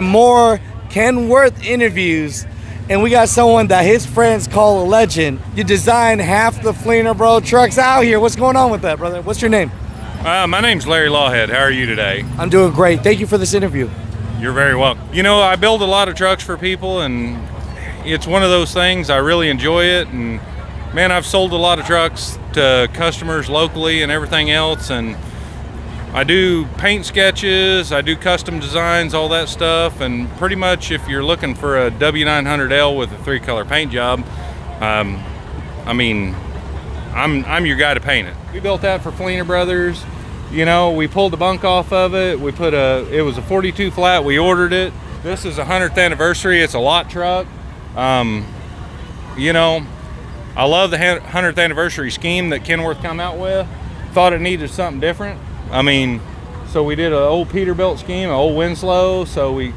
more Kenworth interviews, and we got someone that his friends call a legend. You design half the Fleener Bro trucks out here. What's going on with that, brother? What's your name? Uh, my name's Larry Lawhead. How are you today? I'm doing great. Thank you for this interview. You're very welcome. You know, I build a lot of trucks for people, and it's one of those things. I really enjoy it, and man, I've sold a lot of trucks to customers locally and everything else, and I do paint sketches, I do custom designs, all that stuff, and pretty much if you're looking for a W900L with a three color paint job, um, I mean, I'm I'm your guy to paint it. We built that for Fleener Brothers. You know, we pulled the bunk off of it. We put a it was a 42 flat. We ordered it. This is a 100th anniversary. It's a lot truck. Um, you know, I love the 100th anniversary scheme that Kenworth come out with. Thought it needed something different. I mean, so we did an old Peterbilt scheme, an old Winslow. So we